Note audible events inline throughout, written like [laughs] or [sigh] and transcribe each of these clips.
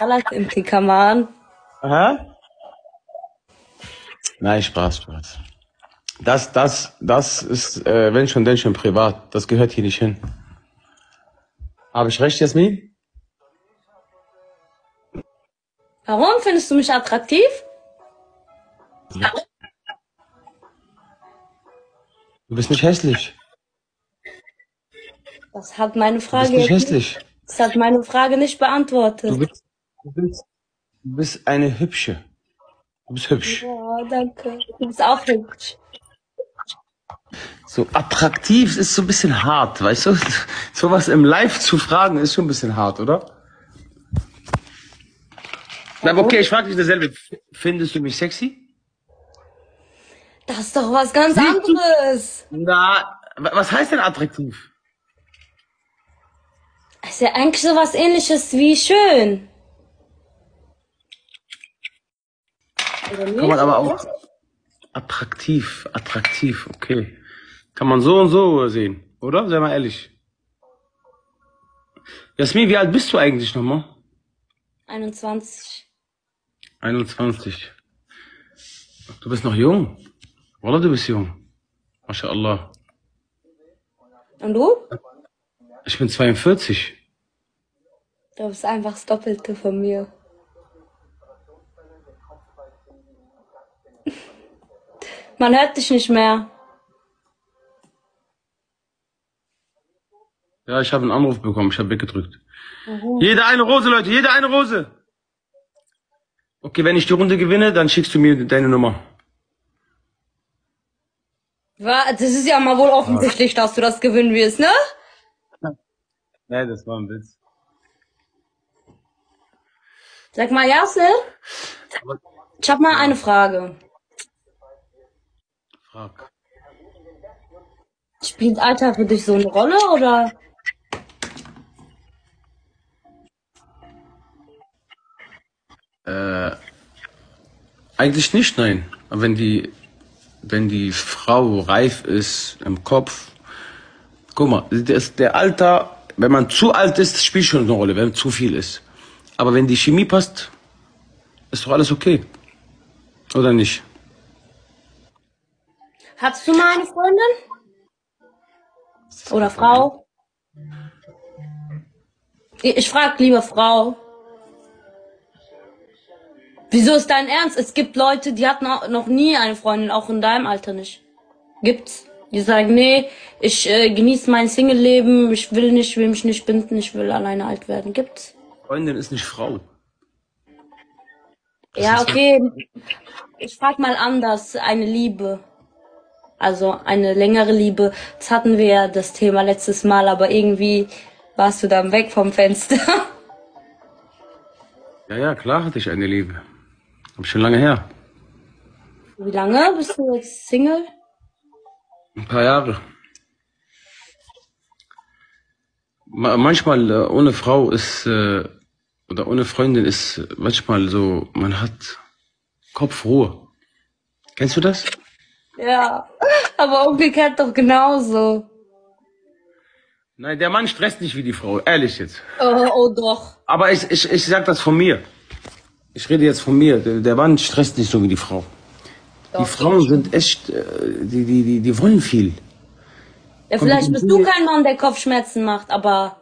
Kallas im Tickermann. Hä? Nein, Spaß, Spaß. Das, das, das ist, äh, wenn schon, denn schon privat. Das gehört hier nicht hin. Habe ich recht, Jasmin? Warum findest du mich attraktiv? Ja. Du bist nicht hässlich. Das hat meine Frage. Du bist nicht hässlich. Das hat meine Frage nicht beantwortet. Du bist, du bist, du bist eine hübsche. Du bist hübsch. Ja, danke. Du bist auch hübsch. So attraktiv ist so ein bisschen hart, weißt du? [laughs] Sowas im Live zu fragen ist schon ein bisschen hart, oder? Na, okay, ich frage dich dasselbe. Findest du mich sexy? Das ist doch was ganz anderes. Na, wa- was heißt denn attraktiv? Das ist ja eigentlich so was ähnliches wie schön. Oder nicht? Kann man aber auch attraktiv, attraktiv, okay. Kann man so und so sehen, oder? Sei mal ehrlich. Jasmin, wie alt bist du eigentlich nochmal? 21. 21. Du bist noch jung. Wallah, du bist jung. MashaAllah. Und du? Ich bin 42. Du bist einfach das Doppelte von mir. Man hört dich nicht mehr. Ja, ich habe einen Anruf bekommen. Ich habe weggedrückt. Jede eine Rose, Leute. Jede eine Rose. Okay, wenn ich die Runde gewinne, dann schickst du mir deine Nummer. Das ist ja mal wohl offensichtlich, dass du das gewinnen wirst, ne? Nein, das war ein Witz. Sag mal, Yasser, ich hab mal eine Frage. Spielt Alter für dich so eine Rolle oder? Äh, eigentlich nicht, nein. Aber wenn die, wenn die Frau reif ist im Kopf, guck mal, das, der Alter, wenn man zu alt ist, spielt schon eine Rolle, wenn zu viel ist. Aber wenn die Chemie passt, ist doch alles okay. Oder nicht? Hattest du mal eine Freundin? Oder Frau? Ich ich frag lieber Frau. Wieso ist dein Ernst? Es gibt Leute, die hatten noch nie eine Freundin, auch in deinem Alter nicht. Gibt's. Die sagen, nee, ich äh, genieße mein Single-Leben, ich will nicht, will mich nicht binden, ich will alleine alt werden. Gibt's. Freundin ist nicht Frau. Ja, okay. Ich frag mal anders. Eine Liebe. Also eine längere Liebe. Das hatten wir ja das Thema letztes Mal, aber irgendwie warst du dann weg vom Fenster. [laughs] Ja, ja, klar hatte ich eine Liebe. Aber schon lange her. Wie lange bist du jetzt Single? Ein paar Jahre. Ma manchmal äh, ohne Frau ist äh, oder ohne Freundin ist manchmal so, man hat Kopfruhe. Kennst du das? Ja. Aber umgekehrt doch genauso. Nein, der Mann stresst nicht wie die Frau, ehrlich jetzt. Oh, oh doch. Aber ich, ich, ich sag das von mir. Ich rede jetzt von mir. Der, der Mann stresst nicht so wie die Frau. Die Doch. Frauen sind echt, äh, die, die, die, die wollen viel. Ja, vielleicht bist du kein Mann, der Kopfschmerzen macht, aber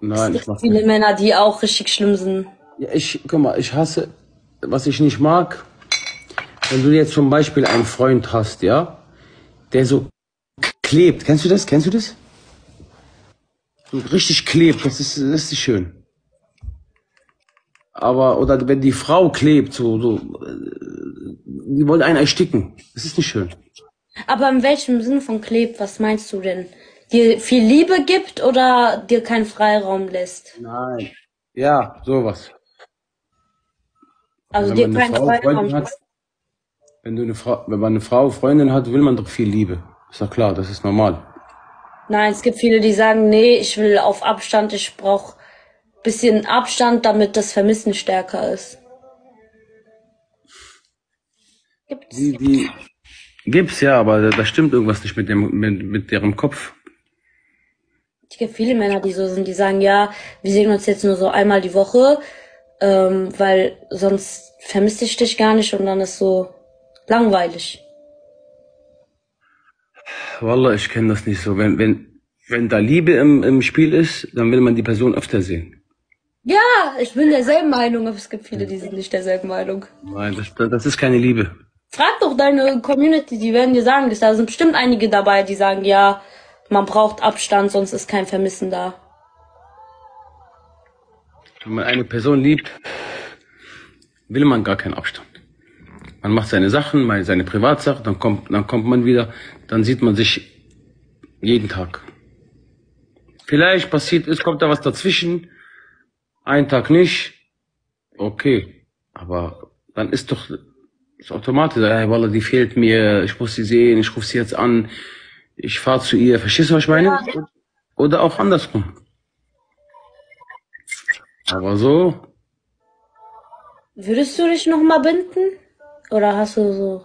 Nein, es gibt viele nicht. Männer, die auch richtig schlimm sind. Ja, ich, guck mal, ich hasse, was ich nicht mag, wenn du jetzt zum Beispiel einen Freund hast, ja, der so klebt. Kennst du das? Kennst du das? So richtig klebt, das ist, das ist nicht schön. Aber, oder wenn die Frau klebt, so, so, äh, die wollen einen ersticken. Das ist nicht schön. Aber in welchem Sinn von klebt, was meinst du denn? Dir viel Liebe gibt oder dir keinen Freiraum lässt? Nein. Ja, sowas. Also Wenn dir keinen Freiraum lässt. Wenn du eine Frau, wenn man eine Frau Freundin hat, will man doch viel Liebe. Ist doch klar, das ist normal. Nein, es gibt viele, die sagen, nee, ich will auf Abstand, ich brauche bisschen Abstand, damit das Vermissen stärker ist. Gibt's? Die, die gibt's ja, aber da, stimmt irgendwas nicht mit dem, mit, mit deren Kopf. Es gibt viele Männer, die so sind, die sagen, ja, wir sehen uns jetzt nur so einmal die Woche, ähm, weil sonst vermisse ich dich gar nicht und dann ist so langweilig. Wallah, ich kenne das nicht so. Wenn, wenn, wenn da Liebe im, im Spiel ist, dann will man die Person öfter sehen. Ja, ich bin derselben Meinung, aber es gibt viele, die sind nicht derselben Meinung. Nein, das, das ist keine Liebe. Frag doch deine Community, die werden dir sagen, da sind bestimmt einige dabei, die sagen, ja, man braucht Abstand, sonst ist kein Vermissen da. Wenn man eine Person liebt, will man gar keinen Abstand. Man macht seine Sachen, seine Privatsachen, dann kommt, dann kommt man wieder, dann sieht man sich jeden Tag. Vielleicht passiert, es kommt da was dazwischen, ein Tag nicht, okay, aber dann ist doch ist automatisch, hey, Wallah, die fehlt mir, ich muss sie sehen, ich rufe sie jetzt an, ich fahre zu ihr, verstehst du, was ich meine? Oder auch andersrum. Aber so, Würdest du dich noch mal binden? Oder hast du so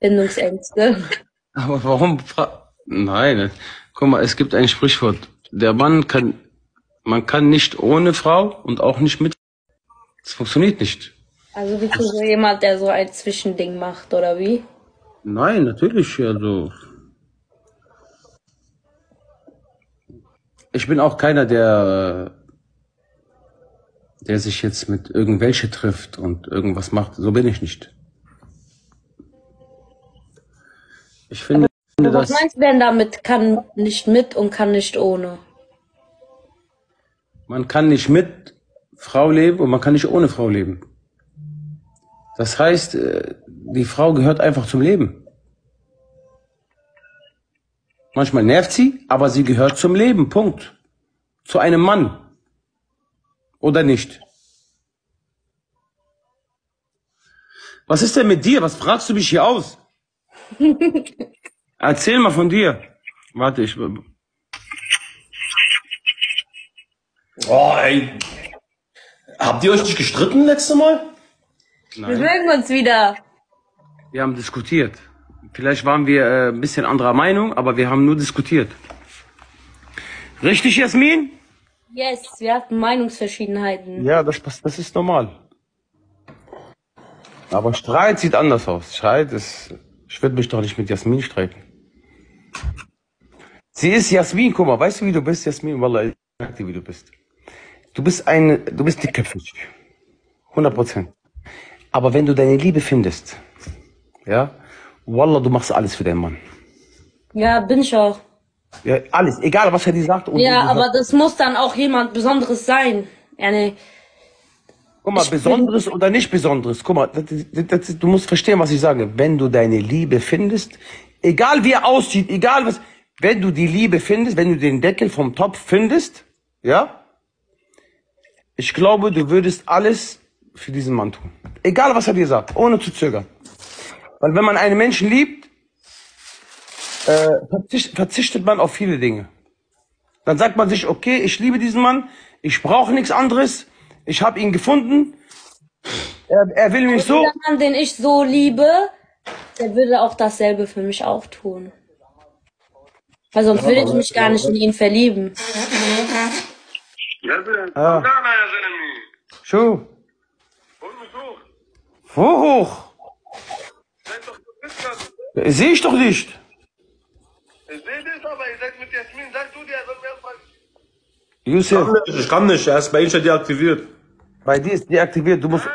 Bindungsängste? [laughs] Aber warum? Nein, guck mal, es gibt ein Sprichwort. Der Mann kann, man kann nicht ohne Frau und auch nicht mit. Das funktioniert nicht. Also bist du so jemand, der so ein Zwischending macht, oder wie? Nein, natürlich, also. Ich bin auch keiner, der, der sich jetzt mit irgendwelche trifft und irgendwas macht. So bin ich nicht. Ich finde, Was dass, meinst du denn damit, kann nicht mit und kann nicht ohne? Man kann nicht mit Frau leben und man kann nicht ohne Frau leben. Das heißt, äh, die Frau gehört einfach zum Leben. Manchmal nervt sie, aber sie gehört zum Leben. Punkt. Zu einem Mann. Oder nicht? Was ist denn mit dir? Was fragst du mich hier aus? [laughs] Erzähl mal von dir. Warte, ich. Oh, ey. Habt ihr euch nicht gestritten letzte Mal? Wir mögen uns wieder. Wir haben diskutiert. Vielleicht waren wir äh, ein bisschen anderer Meinung, aber wir haben nur diskutiert. Richtig, Jasmin? Yes, wir hatten Meinungsverschiedenheiten. Ja, das, pass- das ist normal. Aber Streit sieht anders aus. Streit ist. Ich würde mich doch nicht mit Jasmin streiten. Sie ist Jasmin, guck mal, weißt du, wie du bist, Jasmin? Wallah, ich sag dir, wie du bist. Du bist ein, du bist dickköpfig. 100 Prozent. Aber wenn du deine Liebe findest, ja, Wallah, du machst alles für deinen Mann. Ja, bin ich auch. Ja, alles, egal was er dir sagt. Ja, aber das muss dann auch jemand Besonderes sein. Ja, nee. Guck mal, Besonderes oder nicht Besonderes. Guck mal, das, das, das, du musst verstehen, was ich sage. Wenn du deine Liebe findest, egal wie er aussieht, egal was, wenn du die Liebe findest, wenn du den Deckel vom Topf findest, ja, ich glaube, du würdest alles für diesen Mann tun. Egal was er dir sagt, ohne zu zögern. Weil wenn man einen Menschen liebt, äh, verzicht, verzichtet man auf viele Dinge. Dann sagt man sich, okay, ich liebe diesen Mann, ich brauche nichts anderes, ich habe ihn gefunden, er, er will mich so. Der Mann, den ich so liebe, der würde auch dasselbe für mich auch tun. Weil sonst würde ich mich gar nicht in ihn verlieben. Ah. Schau, wo hoch? Sehe ich doch nicht. Yusuf, Kann nicht, ich kann nicht, er ist bei Ihnen deaktiviert. bei dir ist deaktiviert. Du musst,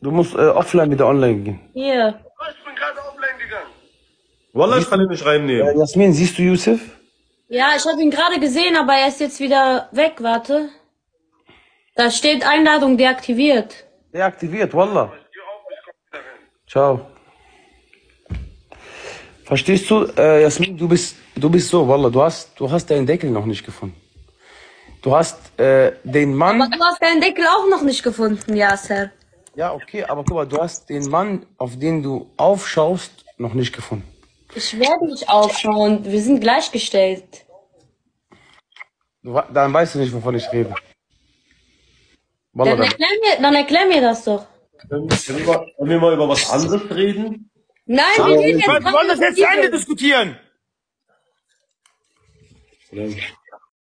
du musst äh, offline wieder online gehen. Hier. Ich bin gerade offline gegangen. Wallah, ich kann ihn nicht reinnehmen. Äh, Jasmin, siehst du Yusuf? Ja, ich habe ihn gerade gesehen, aber er ist jetzt wieder weg. Warte. Da steht Einladung deaktiviert. Deaktiviert, Wallah. Ich. Ciao. Verstehst du, äh, Jasmin, du bist, du bist so, Wallah, du hast, du hast deinen Deckel noch nicht gefunden. Du hast äh, den Mann. Aber du hast deinen Deckel auch noch nicht gefunden, Yasser. Ja, okay, aber guck mal, du hast den Mann, auf den du aufschaust, noch nicht gefunden. Ich werde nicht aufschauen. Wir sind gleichgestellt. Du, dann weißt du nicht, wovon ich rede. Wallah, Dann dann, erklär mir, dann erklär mir das doch. Können wir, können wir mal über was anderes reden? Nein, wir reden jetzt wir wollen das jetzt zu Ende diskutieren. Oder?